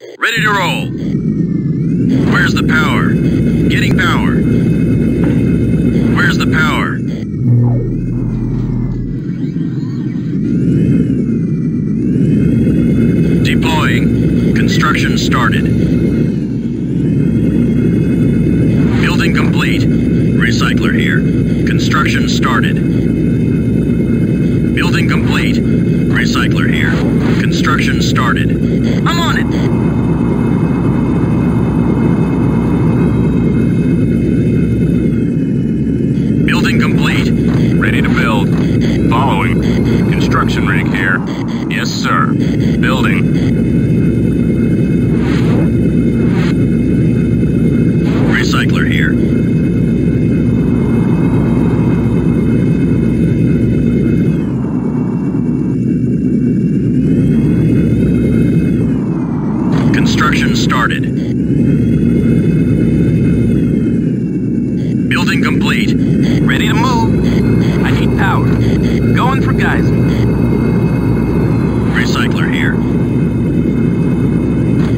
Ready to roll. Where's the power? Getting power. Where's the power? Deploying. Construction started. Building complete. Recycler here. Construction started. Building complete. Recycler here. Construction started. I'm on it. Building complete. Ready to build. Following. Construction rig here. Yes, sir. Building. Recycler here. Construction started. Building complete. Ready to move. I need power. Going for Geyser. Recycler here.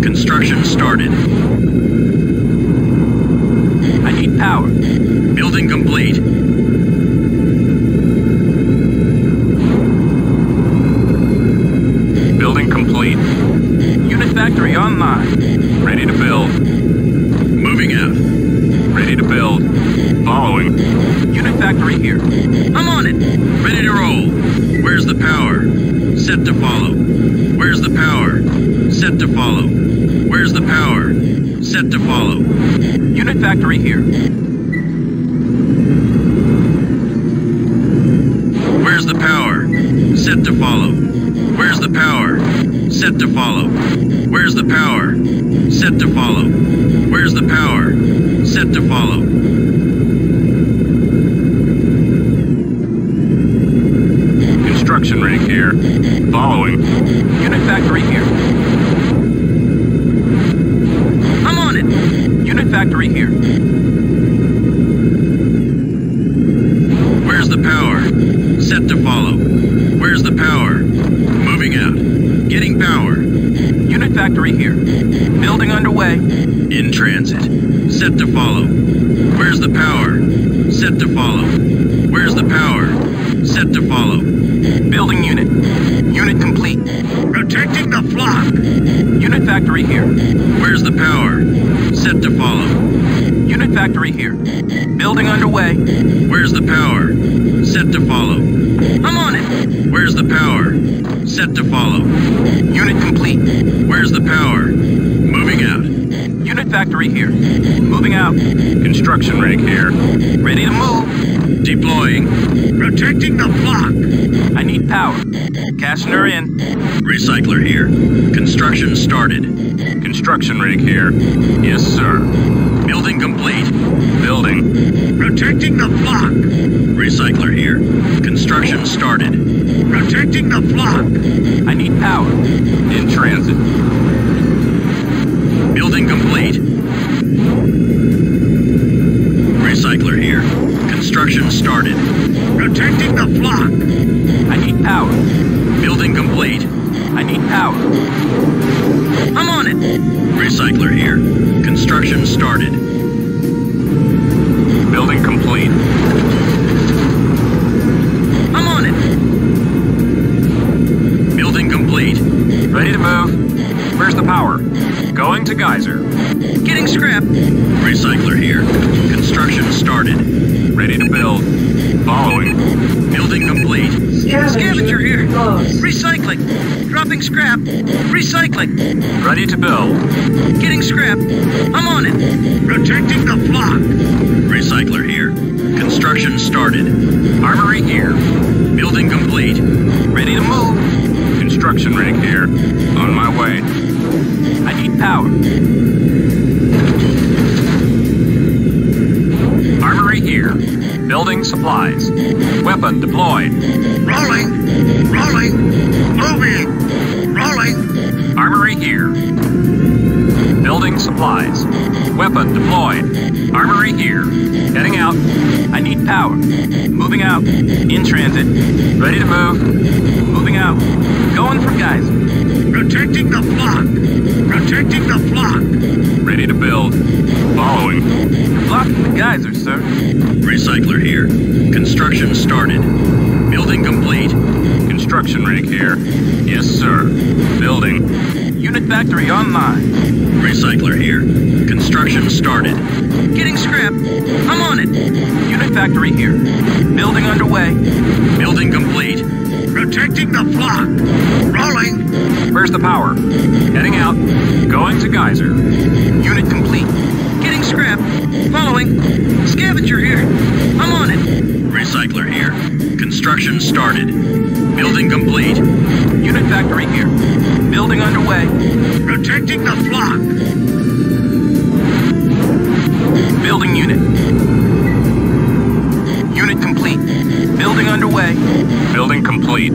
Construction started. I need power. Building complete. Building complete. Unit factory online. Ready to build. Moving out. Ready to build. Following. Unit factory here. I'm on it. Ready to roll. Where's the power? Set to follow. Where's the power? Set to follow. Where's the power? Set to follow. Unit factory here. Where's the power? Set to follow. Where's the power? Set to follow. Where's the power? Set to follow. Where's the power? Set to follow. Construction rig here. Following. Unit factory here. I'm on it. Unit factory here. Where's the power? Set to follow. Where's the power? Moving out. Getting power. Unit factory here. Building underway. In transit. Set to follow. Where's the power? Set to follow. Where's the power? Set to follow. Building unit. Unit complete. Protecting the flock. Unit factory here. Where's the power? Set to follow. Unit factory here. Building underway. Where's the power? Set to follow. I'm on it. Where's the power? Set to follow. Unit complete. Where's the power? Moving out. Unit factory here. Moving out. Construction rig here. Ready to move. Deploying. Protecting the flock. I need power. Cashing her in. Recycler here. Construction started. Construction rig here. Yes, sir. Building complete. Building. Protecting the flock. Recycler here. Construction started. Protecting the flock. I need power. In transit. Building complete. Recycler here. Construction started. Protecting the flock. I need power. Building complete. I need power. I'm on it. Recycler here. Construction started. Building complete. I'm on it. Building complete. Ready to move. Where's the power? Going to geyser. Getting scrap. Recycler here. Construction started. Ready to build. Following. Building complete. Scavenger here. Recycling. Dropping scrap. Recycling. Ready to build. Getting scrap. I'm on it. Protecting the flock. Recycler here. Construction started. Armory here. Building complete. Ready to move. Construction rig here. On my way. I need power. Armory here. Building supplies. Weapon deployed. Rolling. Rolling. Moving. Rolling. Armory here. Building supplies. Weapon deployed. Armory here. Heading out. I need power. Moving out. In transit. Ready to move. Moving out. Going for Geyser. Protecting the flock. Protecting the flock. Ready to build. Following. Blocking the geyser, sir. Recycler here. Construction started. Building complete. Construction rig here. Yes, sir. Building. Unit factory online. Recycler here. Construction started. Getting scrap. I'm on it. Unit factory here. Building underway. Building complete. Protecting the flock. Rolling. Where's the power? Heading out. Going to geyser. Unit complete. Getting scrap. Following. Scavenger here. I'm on it. Recycler here. Construction started. Building complete. Unit factory here. Building underway. Protecting the flock. Building unit. Unit complete. Building underway. Building complete.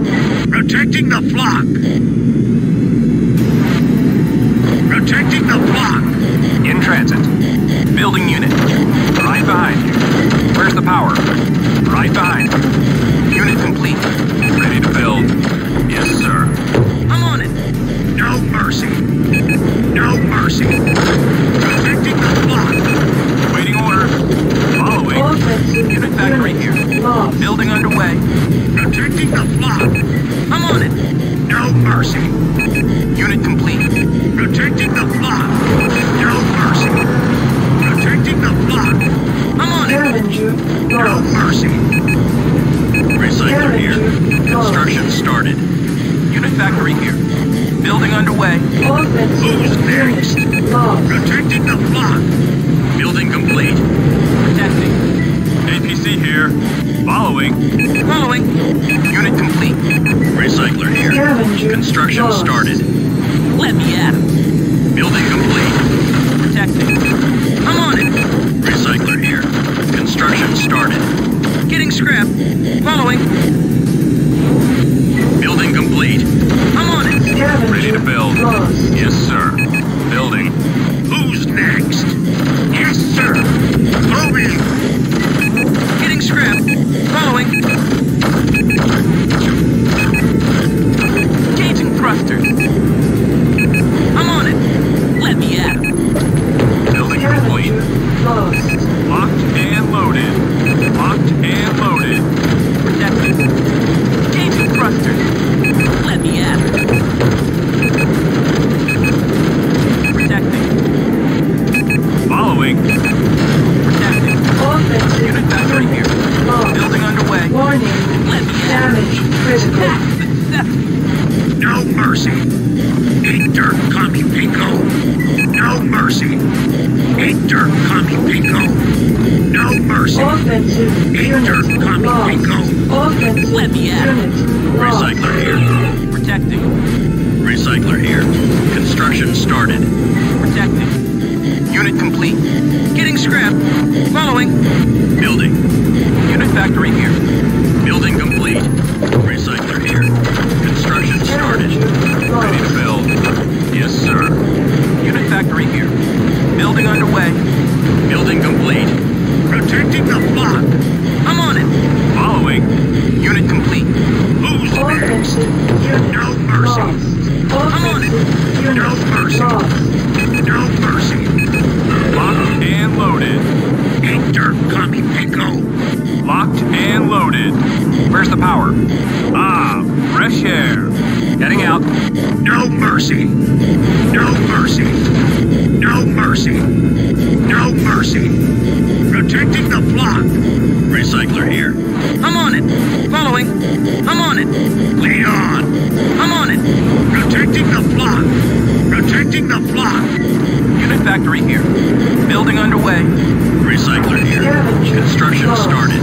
Protecting the flock. Protecting the flock. In transit. Building unit. Right behind you. Where's the power? Right behind you. Unit complete. Ready to build. Yes, sir. I'm on it. No mercy. No mercy. Protecting the flock. Waiting orders. Following. Offensive Unit factory unit here. lost. Building underway. Protecting the flock. I'm on it. No mercy. Unit complete. Protecting the flock. No mercy. Protecting the flock. I'm on it. No mercy. Recycler here. Construction started. Unit factory here. Building underway. Who's next? Protecting the flock. Building complete. Protecting. APC here. Following. Following. Unit complete. Recycler here. Construction started. Let me at him. Building complete. Protecting. I'm on it. Recycler here. Construction started. Getting scrap. Following. Building complete. I'm on it. Ready to build. Yes, No mercy. Eat dirt, commie pinko. No mercy. Offensive Eat unit dirt, commie lost. Offensive Let me at him. unit. Recycler here. Protecting. Recycler here. Construction started. Protecting. Unit complete. Getting scrap. Following. Building. Unit factory here. Building complete. Factory here. Building underway. Building complete. Protecting the block. I'm on it. Following. Unit complete. Who's next? No mercy. lost. on it. No mercy. No mercy. Locked and loaded. Dirt, commie pinko. Locked and loaded. Where's the power? Ah, fresh air. Heading out. No mercy. No mercy. No mercy. No mercy. Protecting the flock. Recycler here. I'm on it. Following. I'm on it. Lead on. I'm on it. Protecting the flock. Protecting the flock. Unit factory here. Building underway. Recycler here. Construction started.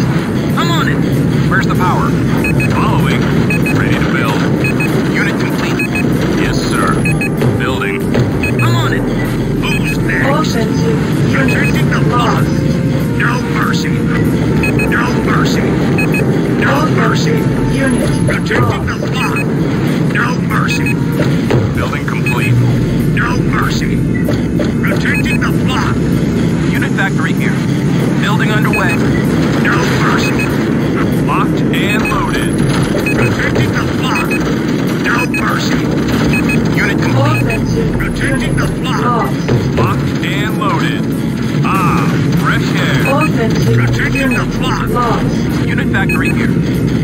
I'm on it. Where's the power? Following. Ready to build. Next? Offensive Protecting the flock. No mercy. No mercy. No mercy. Unit Protecting the flock. No mercy. Building complete. No mercy. Protecting the flock. Unit factory here. Building underway. Factory here.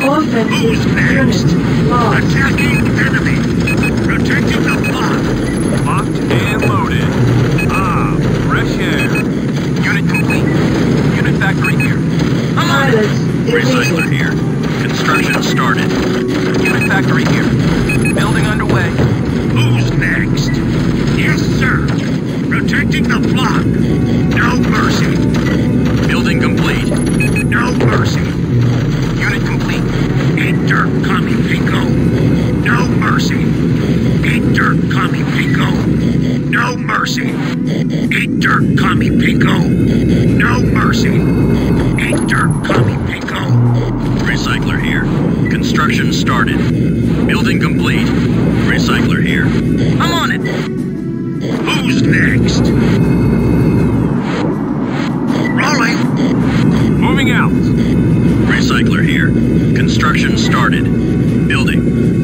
Offensive next? unit lost. Attacking enemy. Protecting the flock. Locked and loaded. Ah, fresh air. Unit complete. Unit factory here. I'm on it. Pilot Recycler depleted. here. Construction started. Unit factory here. Building underway. Who's next? Yes, sir. Protecting the flock. No mercy. Building complete. No mercy. Unit complete. Dirt, commie pinko. No mercy. Eat dirt, commie pinko. No mercy. Eat dirt, commie pinko. No mercy. Eat dirt, commie pinko. Recycler here. Construction started. Building complete. Recycler here. I'm on it. Who's next? Mm-hmm.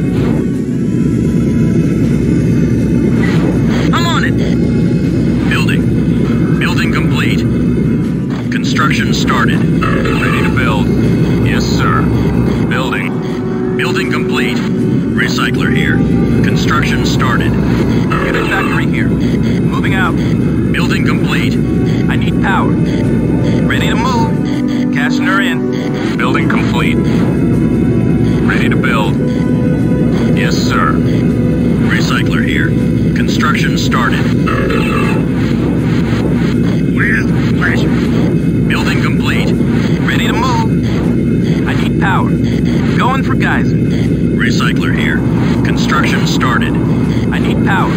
Started. With pleasure. Building complete. Ready to move. I need power. Going for geyser. Recycler here. Construction started. I need power.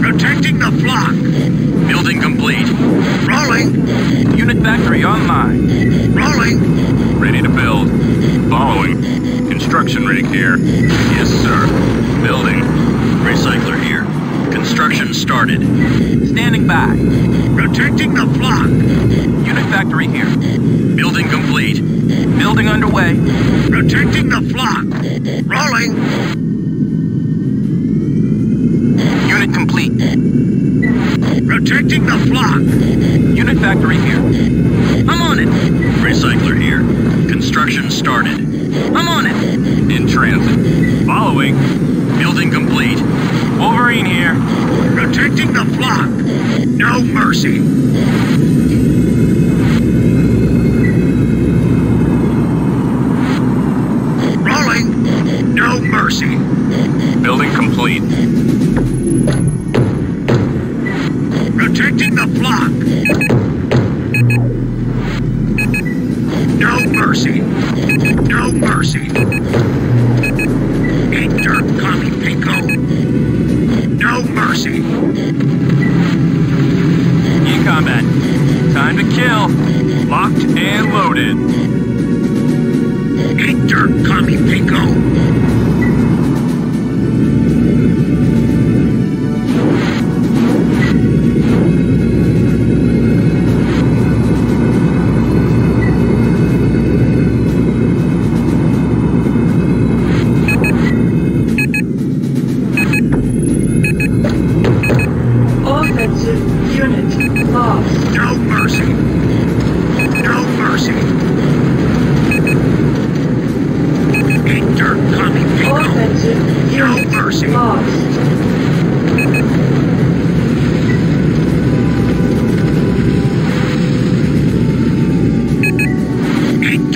Protecting the flock. Building complete. Rolling. Unit factory online. Rolling. Ready to build. Following. Construction rig here. Yes, sir. Building. Recycler here. Construction started. Standing by. Protecting the flock. Unit factory here. Building complete. Building underway. Protecting the flock. Rolling. Unit complete. Protecting the flock. Unit factory here. I'm on it. Recycler here. Construction started. I'm on it. In transit. Following. Building complete. Wolverine here. Protecting the flock. No mercy. Combat. Time to kill. Locked and loaded. Dirt, commie pinko.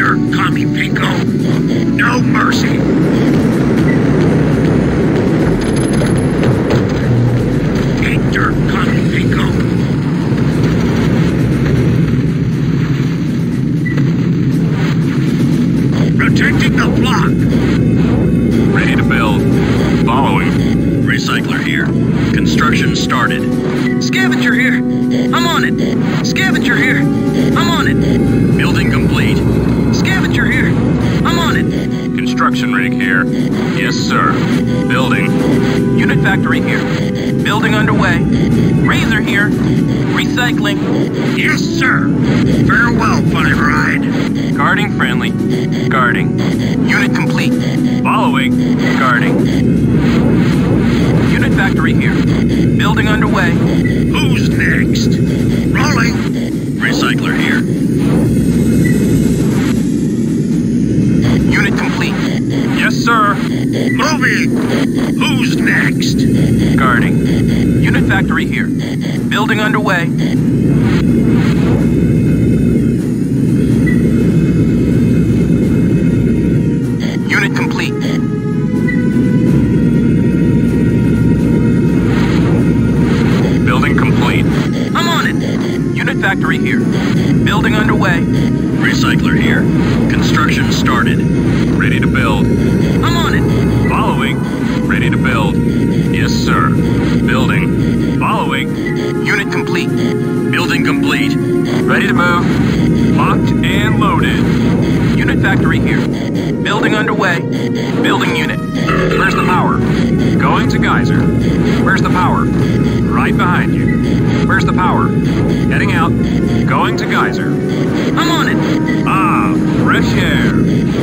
Dirt, commie pinko. No mercy. Unit factory here. Building underway. Who's next? Rolling. Recycler here. Unit complete. Yes, sir. Moving. Who's next? Guarding. Unit factory here. Building underway. Here. Building underway. Recycler here. Construction started. Ready to build. I'm on it. Following. Ready to build. Yes, sir. Building. Following. Unit complete. Building complete. Ready to move. Locked and loaded. Unit factory here. Building underway. Building unit. Where's the power? Going to geyser. Where's the power? Right behind you. Where's the power? Heading out. Going to geyser. I'm on it. Ah, fresh air.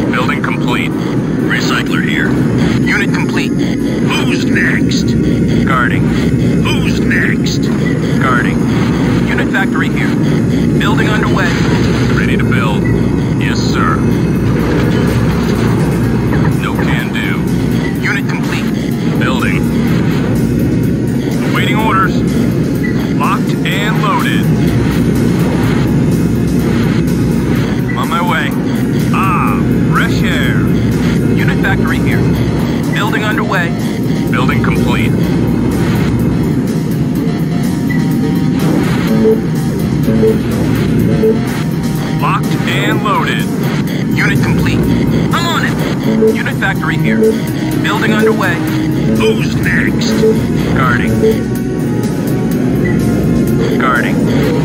Building complete. Recycler here. Unit complete. Who's next? Guarding. Who's next? Guarding. Unit factory here. Building underway. Ready to build. Sir. No can do. Unit complete. Building. Waiting orders. Locked and loaded. I'm on my way. Ah, fresh air. Unit factory here. Building underway. Building complete. And loaded. Unit complete. I'm on it. Unit factory here. Building underway. Who's next? Guarding. Guarding.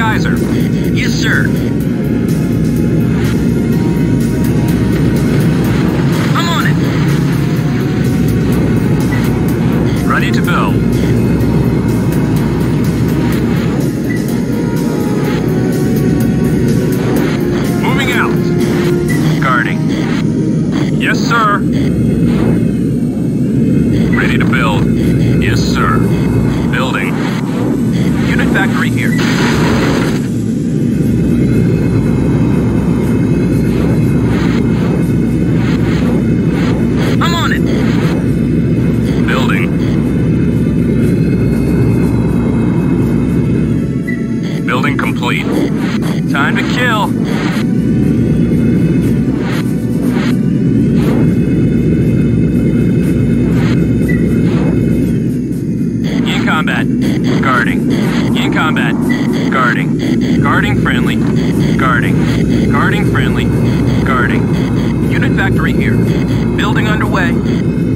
Geyser. Yes, sir. Building. Complete. Time to kill. In combat. Guarding. In combat. Guarding. Guarding friendly. Guarding. Guarding friendly. Guarding. Unit factory here. Building underway.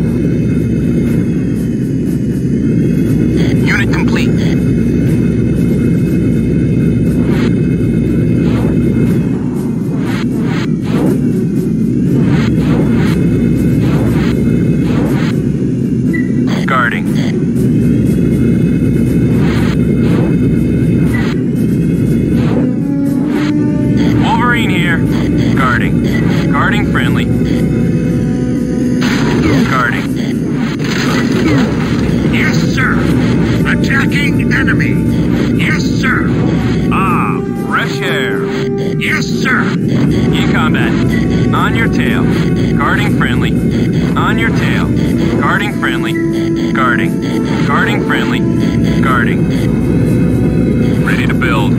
Guarding friendly. Guarding. Yes, sir. Attacking enemy. Yes, sir. Ah, fresh air. Yes, sir. In combat. On your tail. Guarding friendly. On your tail. Guarding friendly. Guarding. Guarding friendly. Guarding. Ready to build.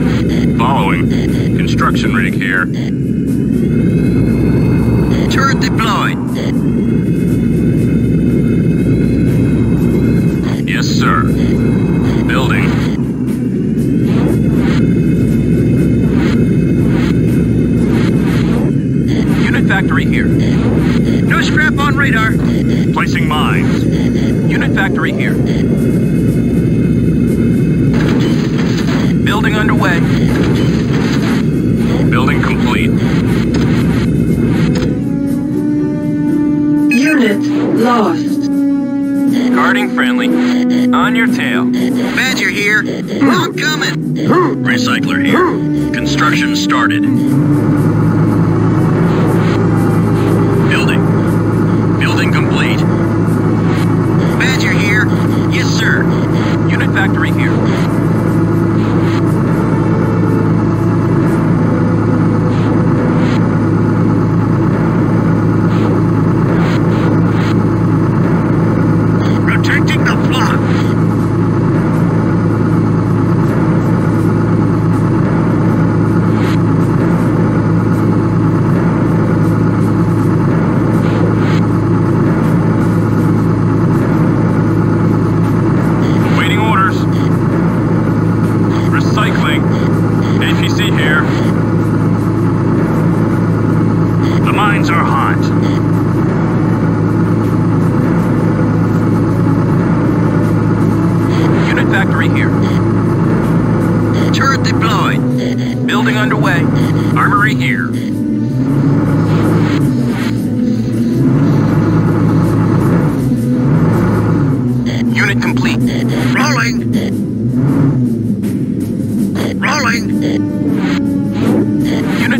Following. Construction rig here. Turret deployed. Yes, sir. Building. Unit factory here. No scrap on radar. Placing mines. Unit factory here. Building underway. Building complete. Lost. Guarding friendly. On your tail. Badger here. I'm coming. Recycler here. Construction started.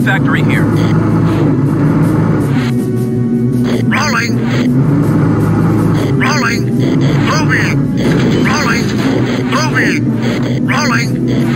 Factory here. Rolling. Rolling. Moving. Rolling. Moving. Rolling. Rolling.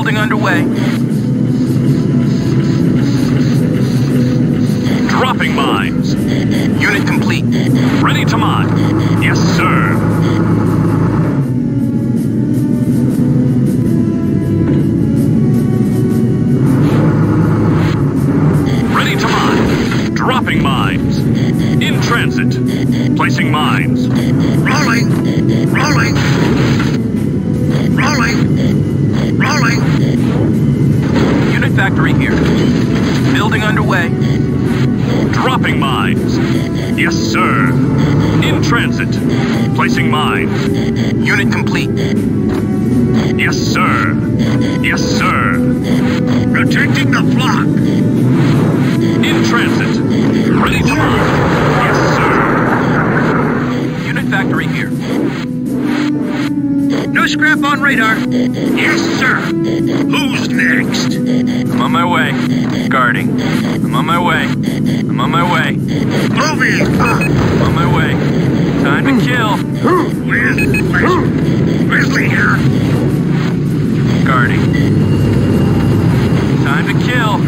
Building underway. Dropping mines. Unit complete. Ready to mine. Yes, sir. Unit complete. Yes, sir. Yes, sir. Protecting the flock. In transit. Ready to move. Yes, sir. Unit factory here. No scrap on radar. Yes, sir. Who's next? I'm on my way. Guarding. I'm on my way. I'm on my way. Moving. I'm on my way. Time to kill. Where's, where's. Guarding. Time to kill.